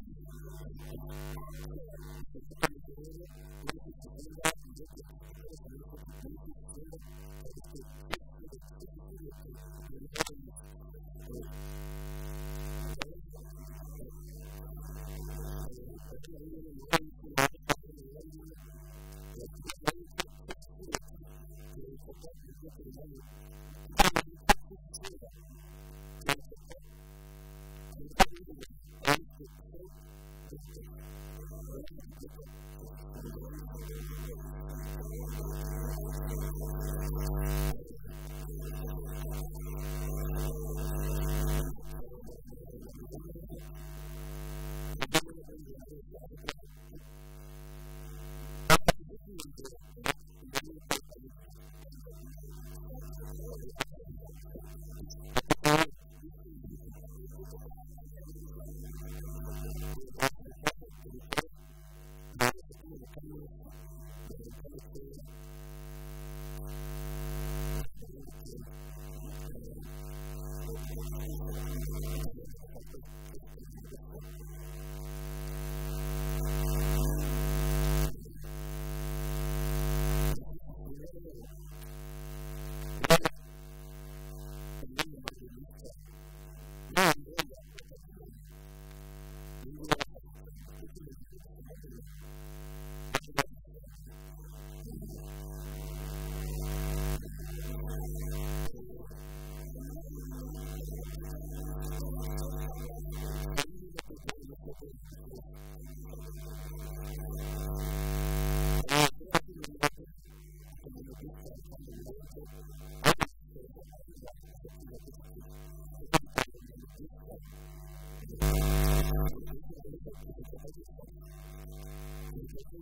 Thank you. Thank you.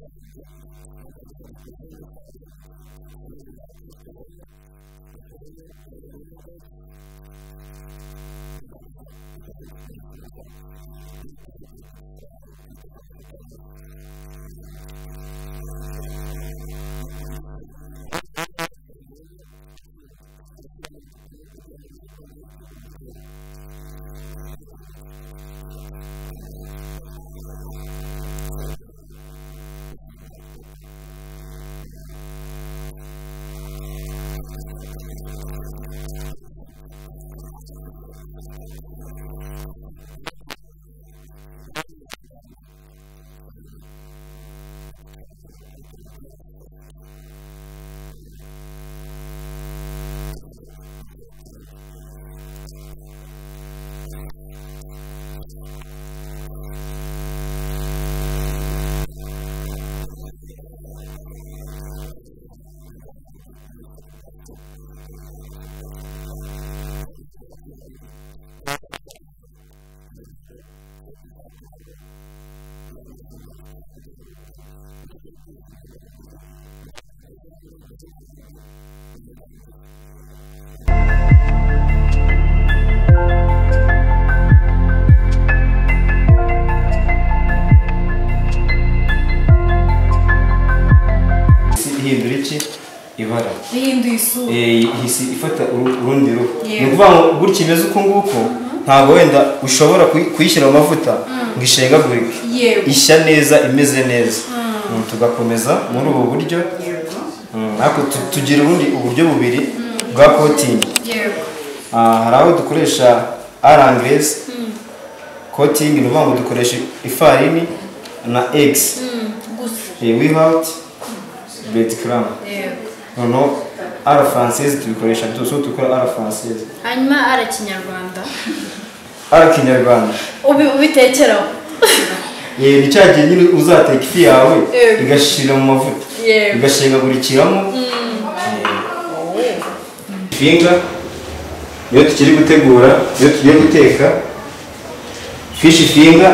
なるほど。Eh, ifata urundi ruhu. Ni ukuvuga ngo gutya imeze ntabwo wenda ushobora kuyishyira mu mavuta. Mm. Ngo ishengagurike ishya neza imeze neza. Mm, tugakomeza muri ubu buryo. Mm, tugira ubundi uburyo bubiri bwa coating yego. Ah, hari aho dukoresha arangiresi coating ni ukuvuga ngo dukoresha ifarini na without bread crumb yego. Noneho ara française tubikoresha byose uko dukora ara française. Hanyuma ara kinyarwanda. Ara kinyarwanda. Ubi- ubitekeraho Eh, ni cya gihe nyine uzateka ifi yawe Yego. igashira mu mavuta. Yego. igashengagurikiramo finga iyo tukiri gutegura iyo tugiye guteka fishi finga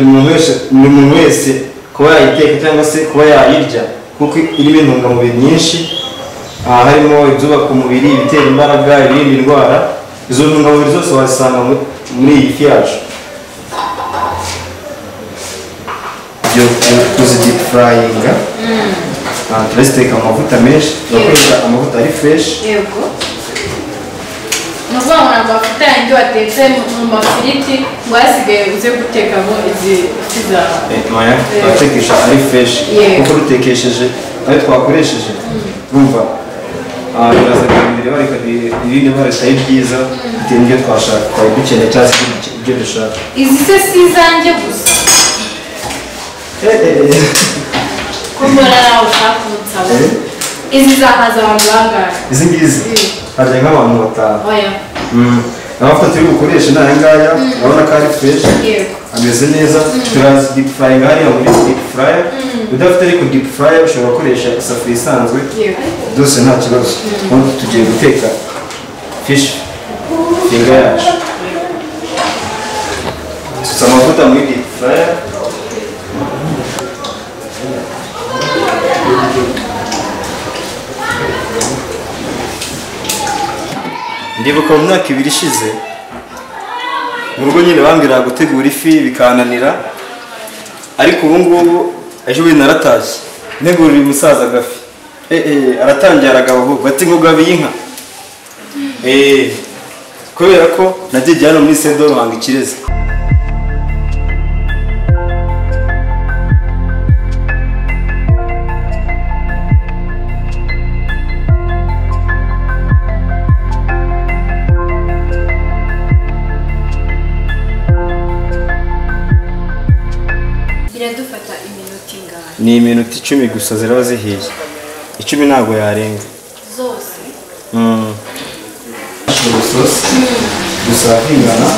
muntu wese buri muntu wese kuba yayiteka cyangwa se kuba yayirya kuko irimo intungamubiri nyinshi. Aha harimo ibyubaka umubiri ibitera imbaraga ibirinda indwara. Izo ntungamubiri zose wazisanga mu- muri iyi fi yacu ibyo tuzideep fryinga aha turaziteka mu mavuta menshi turakoresha amavuta ari fresh. Yego ni ukuvuga ngo ntabwo amavuta yandi watetse mu- mu mafiriti ngo hasigaye uze gutekamo izi fi zawe oya turatekesha ari fresh Yego. kuko dutekesheje ayo twakoresheje urumva ah, biraza guhindura ibara rikagira irindi bara ritari ryiza bitewe n'ibyo twashaka twari dukeneye cyangwa se ibyo- ibyo dushaka izi se si izanjye gusa Eh, eh, eh. ko mbona nawe ushaka kunsaba Eh? izi zahaza abantu bangahe izi ngizi Mm. harya nk'abantu batanu oya Mm. amavuta turi bukoreshe ni aya ngaya urabona ko ari fresh yego ameze neza turazi deep frying hariya muri deep fryer udafite ariko deep fryer ushobora gukoresha isafuriya isanzwe. Byose nta kibazo. Ubu tugiye guteka fish. Finga yacu. Tutse amavuta muri deep fryer. Ndibuka mu myaka ibiri ishize mu rugo nyine bambwiraga gutegura ifi bikananira. Ariko ubu ngubu ejo bundi naratashye ntegurira umusaza agafi eh, eh, aratangira aragabo ahubwo bati ngo gabiye inka. Eh, kubera ko nagiye hano muri sedo ruhanga ikirezi ni iminota icumi gusa ziraba zihiye. Icumi ntabwo yarenga. Zose? Isosi gusa ingana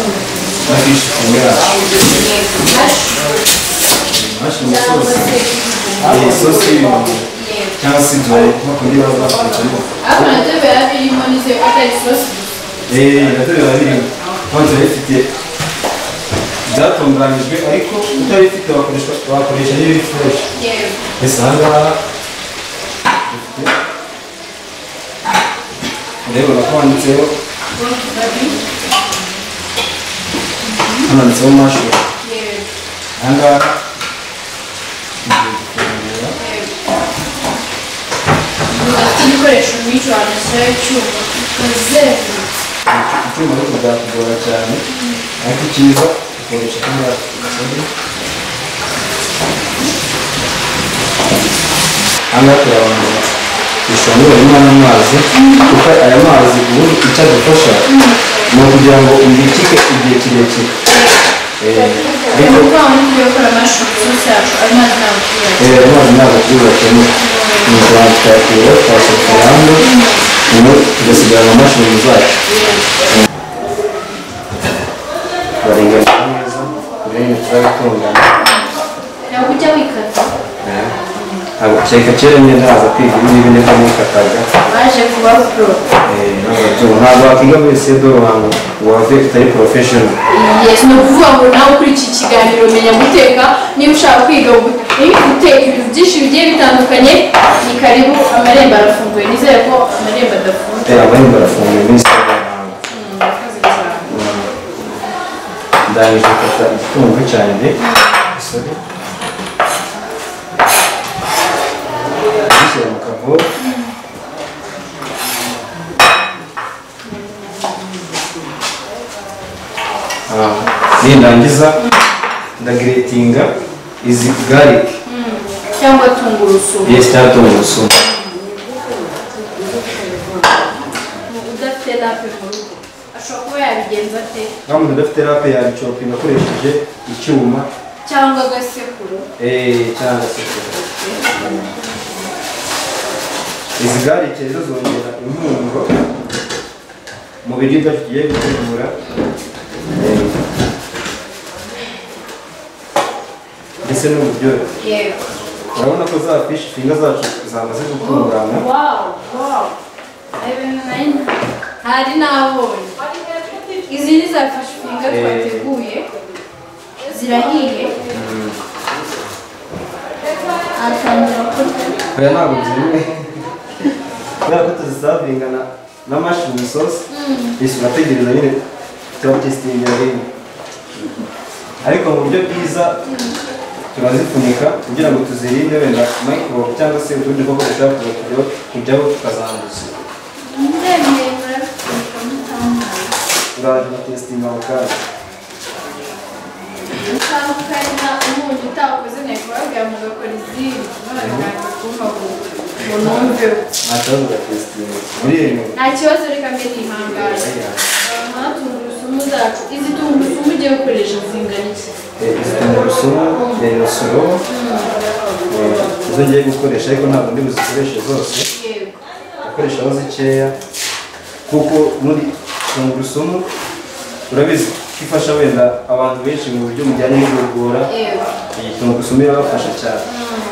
na fishi finga yacu Mashyira isosi iyi sosi y'ibirungo cyangwa se dore makundi baba bafitemo ariko na byo biba birimo n'izo atari isosi eee na byo biba birimo mpamvu bifite byatunganyijwe ariko utabifite wakoresha fureshi yewe mbese aha ngaha urabona ko handitseho hano handitseho mashu yewe aha ngaha igikoresho nk'icyo wanashyiraho icyuma ukazengurutsa icyuma ariko byakugora cyane ariko icyiza ukoresha kano gasode aha ngaha turabanza dushobora harimo n'amazi kuko aya mazi ubundi icyo adufasha ni ukugira ngo ubikike igihe kirekire Eh, ni ariko ukuvuga ngo tugiye gukora amashu isosi yacu ayo mazi ntabwo tuyakira eh, aya mazi ntabwo tuyubakemo ni ukubanza tukayakura tukayasukura hanze nyuma tugasigarana amashanyarazi zacu ibintu turabitunganya ntabwo ujya wikata ntabwo kereka kera nyine ndaza kwiga ibi ngibi ni bwo nikataga waje kuba pro ntabwo wakwiga muri sedo ruhango ngo wave utari porofeshono yes ni ukuvuga ngo nawe kuri iki kiganiro menya guteka niba ushaka kwiga gu- guteka ibintu byinshi bigiye bitandukanye ni karibu amarembo arafunguye nizere ko amarembo adafunze amarembo arafunguye muri sedo dayirekata itunga é cyane isore bishyira é mu kavo nindangiza ah, ndagiretinga é hum. izi garike cyangwa tungurusumu yes cyangwa tungurusumu ate nta muntu udafite rape yabicopinga akoresheje icyuma cyangwa agasekuru eh, cyangwa se izi garlic rero zongera impumuro mu biribwa tugiye gutegura ndetse no mu yego urabona ko za fish finga zacu zamaze gutungana ntari nabonye izi ni za fishinga Eh. twateguye zirahiye atangira kurya oya ntabwo byemewe kubera ko tuzisavinga na mushroom sauce isi urategereza nyine turatesitingira rimwe ariko mu buryo bwiza turazifunika kugira ngo tuzirinde wenda microbe cyangwa se utundi dukoko dushobora kujyaho tukazanduza turaje batesitinga mu kanya utandukanya umuntu utakoze ntego babwira ngo ugakora izindi. None bikaza kumva ngo ngo numveho nta kibazo ugatesitinga muri rimwe nta kibazo reka mbe nihangane. Aha tungurusumu zacu. Izi tungurusumu ugiye gukoresha zingana iki? Izi tungurusumu sorobo izo ngiye gukoresha ariko ntabwo ndi buzikoreshe zose. Gukoreshaho zikeya. Kuko muri tungurusumu urabizi ko ifasha wenda abantu benshi mu buryo bujyanye n'igogora. Iyi tungurusumu irabafasha cyane.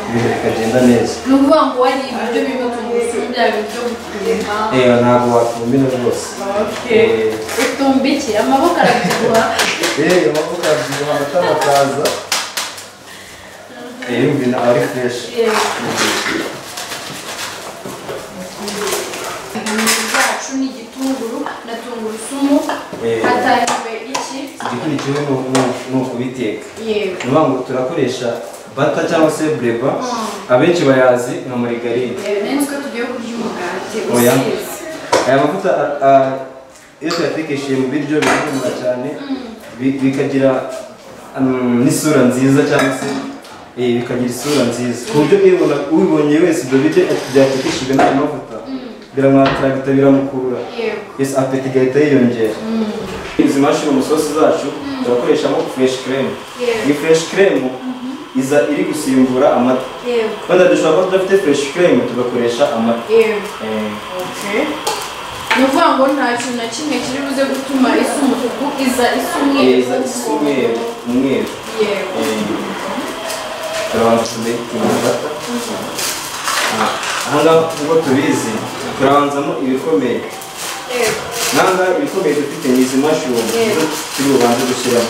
Ibintu bikagenda neza. Ni ukuvuga ngo wariye ibiryo birimo tungurusumu bya bintu byo gutuma Eh, ntabwo watumbira rwose. Utumbiki amaboko arabyibuha. Eh, amavuta abyibuha amatama akaza Eh, yumva ina- ari fureshi byacu ni igitunguru na tungurusumu Eh. hatahiwe iki? igikurikiwe ni uku- ni ukubiteka ni ukuvuga ngo turakoresha bata cyangwa se bureba Mm. abenshi bayazi nka marigarine rero nzi ko tugiye kurya umugati. Oya. usize aya mavuta iyo tuyatekesheje mu biryo birahumura cyane bi- bikagira um, n'isura nziza cyangwa se eh, bikagira isura nziza. Ku buryo ubibona ubibonye wese ibyo biryo byatekeshejwe n'aya mavuta biramwataragita biramukurura yego. Yes apeti igahita yiyongera. Izi mushroom sauce zacu turakoreshamo fresh cream. Yego. iyi fresh cream iza iri gusimbura amata. Wenda dushobora kuba tudafite fresh cream tugakoresha amata. Eh, ni ukuvuga ngo nta kintu na kimwe kiri buze gutuma isa umutuku iza isa umweru. Iza isa umweru umweru. Yego. Turabanza tudahitinga amata ahangaha nk'uko tubizi turabanzamo ibikomeye yego n'ahangaha ibikomeye dufite ni izi nizo turi bubanze gushyiramo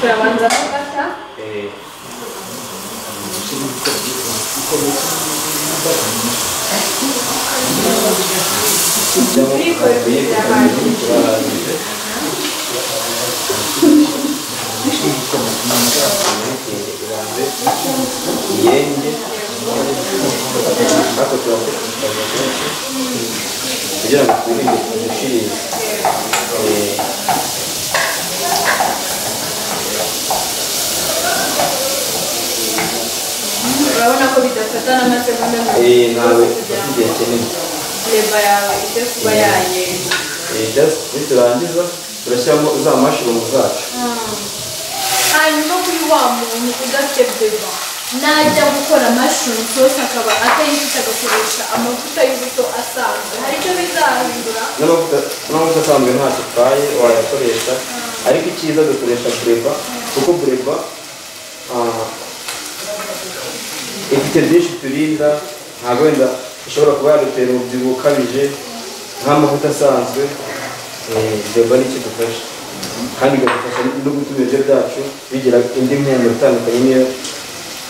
turabanza Ibiyiko bibiri birahagije. birahagije yenge ariko turakoresha kugira ngo twirinde ubushirizi Eh, urabona ko bidafata n'amasegonda mirongo eh, ntawe itatu kugira fureva yawe ijye kuba Eh, just niturangiza turashyiramo za mushroom zacu hanyuma kuri wa muntu udafite beba najya gukora mushroom sauce akaba atayifite agakoresha amavuta y'ubuto asanzwe hari icyo bizahindura n'amavuta asanzwe ntacyo atwaye wayakoresha ariko icyiza dukoresha bureba kuko bureba ah, ifite byinshi turinda ntabwo wenda ishobora kuba yadutera umubyibuho ukabije nk'amavuta asanzwe. Eh, bureba ni icyo dufasha kandi ikadufasha no gutuma ibiryo byacu bigira indi mpumuro itandukanye niyo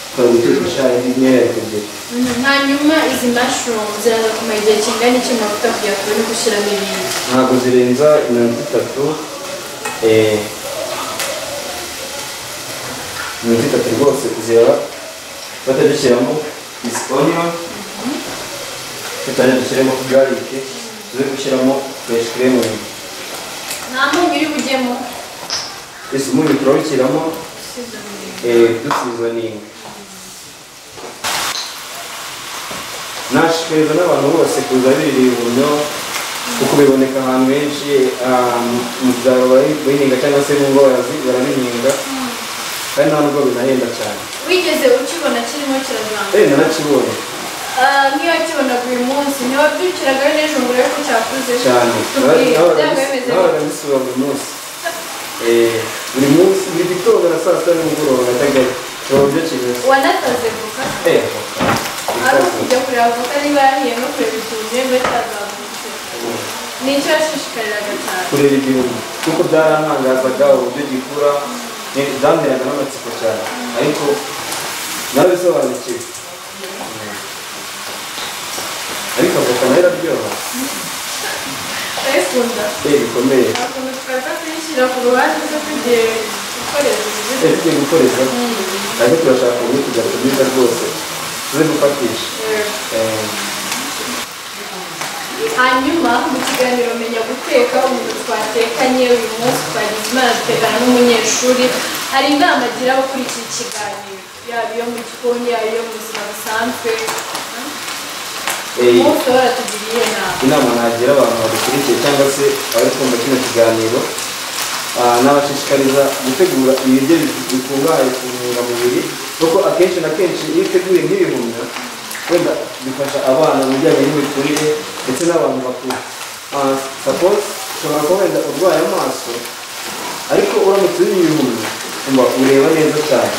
ushobora gutekesha indi myereko ebyiri Mhm, hanyuma izi mushroom ziraza kumara igihe kingana iki? Mu mavuta kugira ngo tubone gushyiramo ibindi ntabwo zirenza iminota itatu eh, iminota itatu rwose ziraba batadushyiramo izi onion tutajya dushyiramo garlic tuze gushyiramo fresh cream nta munyu uri bujyemo ese umunyu turawushyiramo dusizoninga nashishikariza n'abantu bose kuza birira ibihumyo kuko biboneka ahantu henshi mu byaro bahinga cyangwa se mu barazi- barabihinga kandi nta nubwo binahenda cyane wigeze ukibona kirimo kiravanga eh narakibonye nk'iyo wakibonaga uyu munsi ntiwabyukiragayo n'ejo ngo urebe ko cyakuze cyane buri munsi buri munsi buri gitondo na saa sita nimugoroba najyagayo kiba byo kimeze wanataze voka ari ukujya kureba voka niba yahiye no kureba ituntu niba cyazamutse ni icyo yashishikariraga cyane kureba igihugu kuko byarantangazaga uburyo gikura byanteraga n'amatsiko cyane ariko narabisobanukiwe ariko avoka na yo iraryoha ndayikunda bikomeye ukuntu twaza kuyishyira ku ruhande zo tugiye ibiryo tugiye gukoreza ariko turashaka uburyo kugira tubyiza rwose tuze gufatisha hanyuma mu kiganiro menya guteka umuntu twatekanye uyu munsi twagize imana dutekana n'umunyeshuri hari inama agira abakurikiye ikiganiro yaba iyo mu gikoni yaba iyo mu buzima busanzwe eh, umunsi we baratugiriye inama. Nagira abantu badukurikiye cyangwa se abari kumva kino kiganiro. Ah, nabashishikariza gutegura ibiryo bikungahaye ku ntungamubiri kuko akenshi na kenshi iyo uteguye nk'ibihumyo wenda bifasha abana mu bijyanye n'imikurire ndetse n'abantu bakuru. Ah, suppose ushobora kuba wenda urwaye amaso ariko uramutse uriye ibihumyo ureba neza cyane.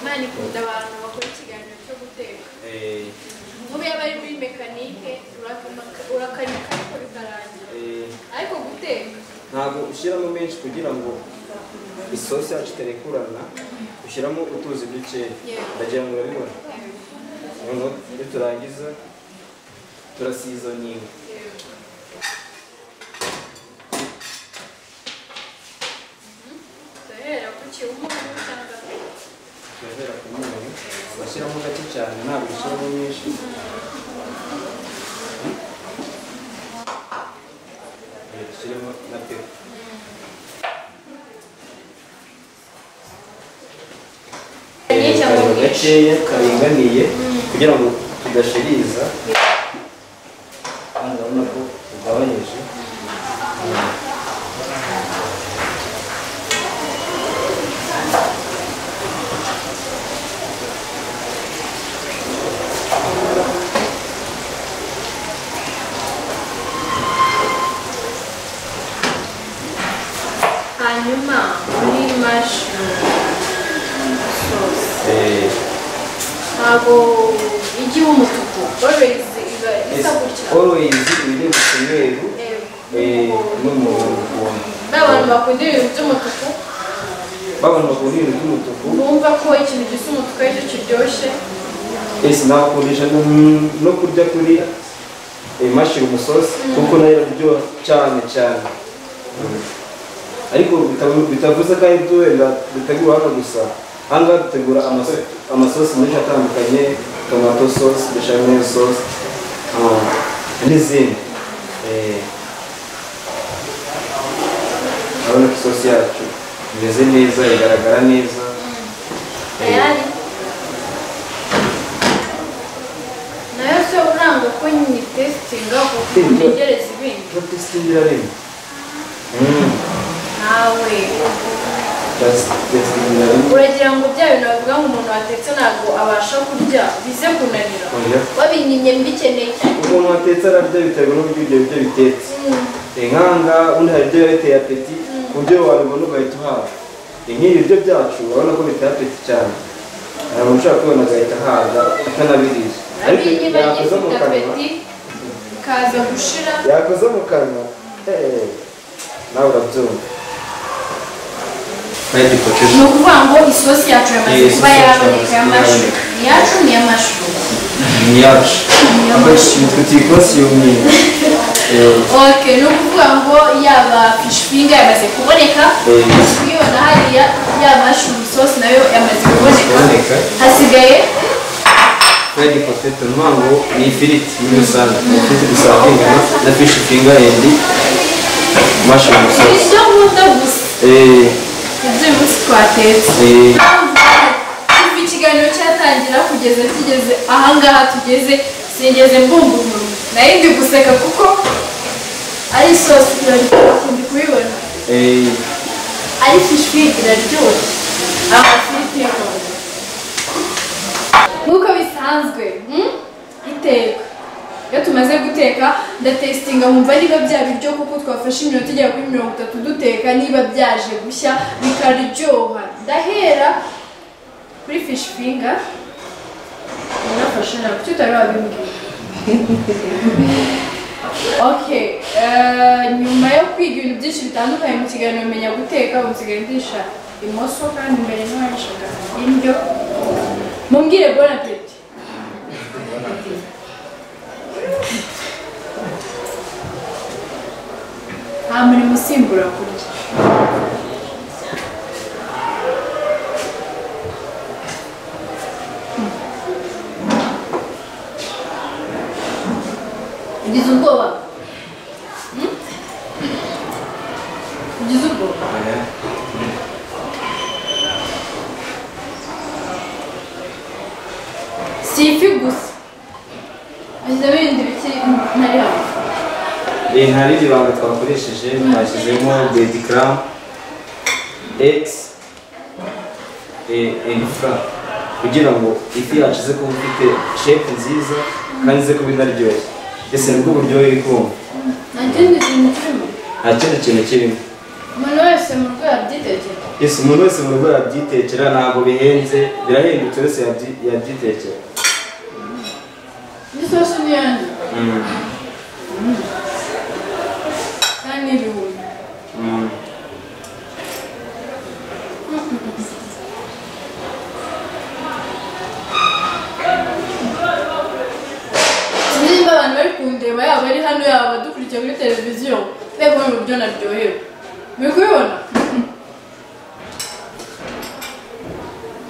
Imana ikunda abantu bakora ikiganiro cyo guteka nk'ubu yaba ari muri mekanike urakanika ariko bikarangira ariko guteka ntabwo ushyiramo menshi kugira ngo isosi yacu itarekurana ushyiramo utuzi dukeya ndagira ngo urabibona noneho turasizoninga turahera ku kiwumunyu cyangwa turahera ku munyu. Ugashyiramo gake cyane. Ntabwo ushyiramo nyinshi Eh, dushyiremo na pepe Gakeya cyangwa akariro bwinshi? Gakeya karinganiye kugira ngo tudashiriza kandi urabona ko ugabanyije hanyuma muri mushroom sauce Eh, ntabwo ijya iba umutuku always iba isa gutya always ibiri mu cyumweru Eh, eh, n'umuhondo. n'umuhondo ba bantu bakunda ibintu by'umutuku babona bakunda ibintu by'umutuku bumva ko ikintu gisa umutuku ari cyo kiryoshye ese nabakundisha no, kurya kuri mushroom sauce kuko na yo iraryoha cyane cyane ariko bitavu- bitavuze ko ari wenda dutegura hano gusa ahangaha dutegura amaso- amasosi menshi atandukanye tomato sauce bechamel ah, n'izindi Eh, urabona ko isosi yacu imeze neza igaragara neza. Eh, tayari na yo se uranga ko nyitesitinga kuko Eh, ntegereza ibindi? Turatesitingira rimwe Mm, nawe. Turatesitingira rimwe uragira ngo bya bintu bavuga ngo umuntu watetse ntabwo abasha kurya bize kunanira. Oya. wabinyimye mbikeneye umuntu watetse ararya biterwa n'uburyo ibyo biryo bitetse. Inkanga undi hari ibyo biba biteye apeti ku buryo wabibona ugahita uhaga nk'ibi biryo byacu urabona ko biteye apeti cyane. Hari umuntu ushobora kubona agahita ahaga atanabiriye ariko yakoze mu kanwa. kaza gushira. Yakoze mu kanwa. Nawe urabyumva. Ni ukuvuga ngo isosi yacu yamaze kuba yamaze y'amashu kuba ni yacu ni iy'amashu ni yacu Niyo abenshi twita ikosi y'umweru Eh, ok ni ukuvuga ngo yaba fish finger yamaze kuboneka Eh. kuyibona hariya yaba sauce na yo yamaze kuboneka hasigaye ni ukuvuga ngo ni ifiriti muri rusange ni ifiriti dusangingana na fish finger and mushroom sauce ibyo nkunda gusa ibyo munsi twatetse ikiganiro cyatangira kugeza kigeze ahangaha tugeze sinigeze mbumva umuntu. Nayo ndi guseka kuko ari isosi iraryoshye ndi kubibona. Eh, ari fish finger iraryoshye amafiriti y'umuntu nk'uko bisanzwe hmm? iteka. Iyo tumaze guteka ndatesitinga nkumva niba bya biryo kuko twafashe iminota igera kuri mirongo itatu duteka niba byaje gushya bikaryoha. Ndahera kuri fish finger nafashe nawe kuki utari wabimbwira okay eh, nyuma yo kwiga ibintu byinshi bitandukanye mu kiganiro menya guteka ubu nsigaye ndisha imoso kandi mbere ntiwarishaga indyo. Mumbwire bon appetit. Nta murimo usimbura kurya ugize ubwoba ugize ubwoba si ifi gusa hashyizemo ibindi bikiri ntari hamwe eh, nta rindi banga twakoresheje twashyizemo bedicram x and fra kugira ngo ifi yacu ize kuba ifite shepu nziza kandi ize kuba inaryoshye ese ni bwo buryohe iri kumva nta kindi kintu kirimo nta kindi kintu kirimo umuntu wese mu rwego yabyitekera ese umuntu wese mu rugo yabyitekera ntabwo bihenze birahendutse wese yabyi- yabyitekera n'isosi n'iyanjye Mm. kandi n'ibihumbi Mm. sinzi niba abantu bari kundeba yaba ari hano yaba dukurikiye kuri televiziyo mbega kubona uburyo naryohewe muri kubibona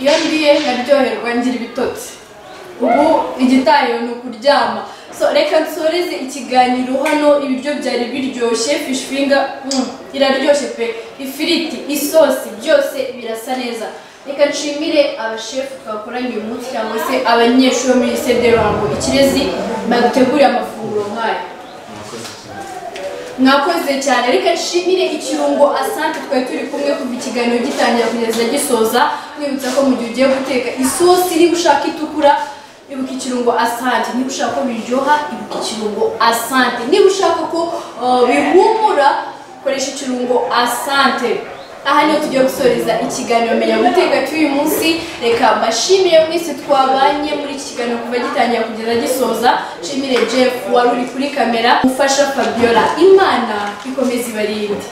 iyo ndiye nkaryoherwa ngira ibitotsi ubu igitayeho ni ukuryama reka nsoreze ikiganiro hano ibiryo byari biryoshye fish finger mm, iraryoshye pe ifiriti isosi byose birasa neza reka nshimire abashefu twakoranye uyu munsi cyangwa se abanyeshuri bo muri sederango ikirezi baduteguriye amafunguro nk'aya mwakoze cyane. Reka nshimire ikirungo asante twari turi kumwe kuva ikiganiro gitangira kugeza gisoza. Mwibutsa ko mu gihe ugiye guteka isosi niba ushaka itukura ibuka ikirungo asante. Niba ushaka ko biryoha ibuka ikirungo asante. Niba ushaka ko uh, bihumura koresha ikirungo asante. Aha ni ho tugiye gusoreza ikiganiro menya guteka cy'uyu munsi. Reka mbashimire mwese twabanye muri iki kiganiro kuva gitangira kugeza gisoza. Nshimire jeff wari uri kuri kamera. Ufasha fabiola. Imana ikomeza ibarinde.